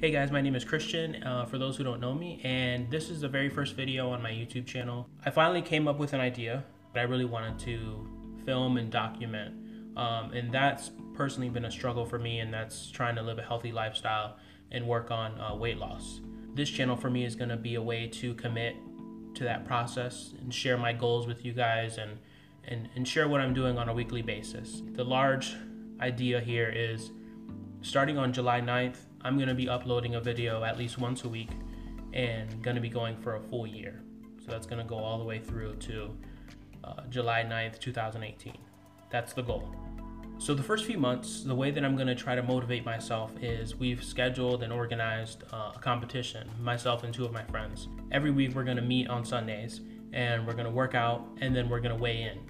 Hey guys, my name is Christian, uh, for those who don't know me, and this is the very first video on my YouTube channel. I finally came up with an idea that I really wanted to film and document, um, and that's personally been a struggle for me, and that's trying to live a healthy lifestyle and work on uh, weight loss. This channel for me is going to be a way to commit to that process and share my goals with you guys and, and, and share what I'm doing on a weekly basis. The large idea here is starting on July 9th, I'm going to be uploading a video at least once a week and going to be going for a full year. So that's going to go all the way through to uh, July 9th, 2018. That's the goal. So the first few months, the way that I'm going to try to motivate myself is we've scheduled and organized uh, a competition, myself and two of my friends. Every week we're going to meet on Sundays and we're going to work out and then we're going to weigh in.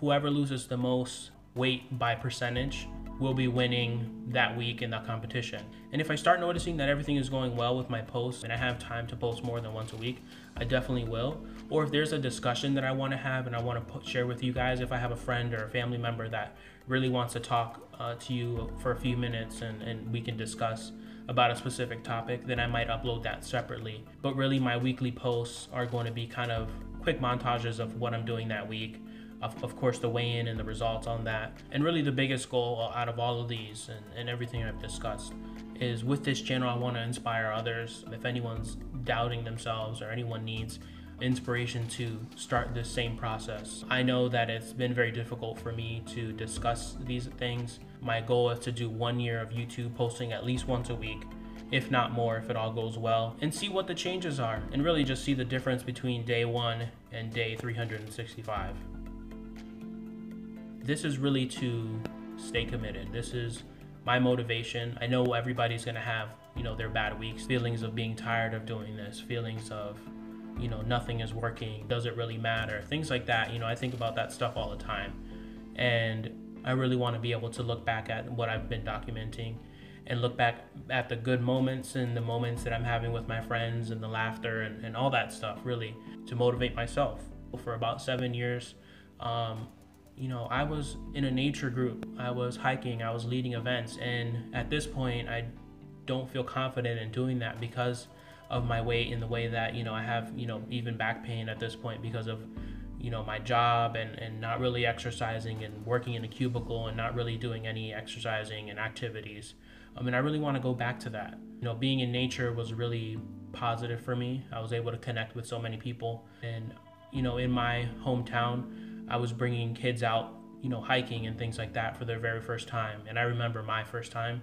Whoever loses the most weight by percentage will be winning that week in that competition. And if I start noticing that everything is going well with my posts and I have time to post more than once a week, I definitely will. Or if there's a discussion that I want to have and I want to share with you guys, if I have a friend or a family member that really wants to talk uh, to you for a few minutes and, and we can discuss about a specific topic, then I might upload that separately. But really, my weekly posts are going to be kind of quick montages of what I'm doing that week of, of course the weigh-in and the results on that. And really the biggest goal out of all of these and, and everything i've discussed is with this channel i want to inspire others. If anyone's doubting themselves or anyone needs inspiration to start this same process i know that it's been very difficult for me to discuss these things. My goal is to do one year of youtube posting at least once a week if not more if it all goes well and see what the changes are and really just see the difference between day one and day 365 this is really to stay committed. This is my motivation. I know everybody's gonna have, you know, their bad weeks, feelings of being tired of doing this, feelings of, you know, nothing is working, does it really matter, things like that. You know, I think about that stuff all the time. And I really want to be able to look back at what I've been documenting and look back at the good moments and the moments that I'm having with my friends and the laughter and, and all that stuff, really, to motivate myself. For about seven years, um, you know, I was in a nature group. I was hiking, I was leading events, and at this point, I don't feel confident in doing that because of my weight in the way that, you know, I have, you know, even back pain at this point because of, you know, my job and, and not really exercising and working in a cubicle and not really doing any exercising and activities. I mean, I really want to go back to that. You know, being in nature was really positive for me. I was able to connect with so many people. And, you know, in my hometown, I was bringing kids out, you know, hiking and things like that for their very first time. And I remember my first time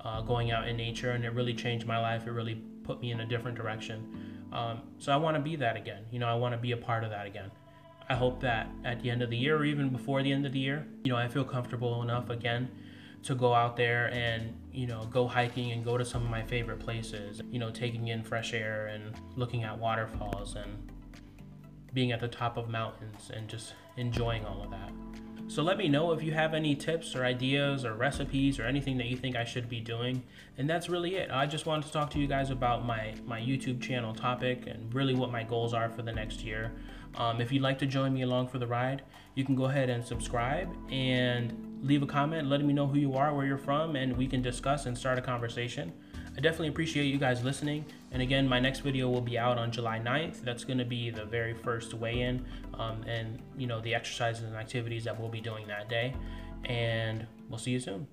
uh, going out in nature, and it really changed my life. It really put me in a different direction. Um, so I want to be that again. You know, I want to be a part of that again. I hope that at the end of the year, or even before the end of the year, you know, I feel comfortable enough again to go out there and you know go hiking and go to some of my favorite places you know taking in fresh air and looking at waterfalls and being at the top of mountains and just enjoying all of that. So let me know if you have any tips or ideas or recipes or anything that you think I should be doing. And that's really it. I just wanted to talk to you guys about my, my YouTube channel topic and really what my goals are for the next year. Um, if you'd like to join me along for the ride, you can go ahead and subscribe and leave a comment letting me know who you are, where you're from, and we can discuss and start a conversation. I definitely appreciate you guys listening. And again, my next video will be out on July 9th. That's going to be the very first weigh-in um, and, you know, the exercises and activities that we'll be doing that day. And we'll see you soon.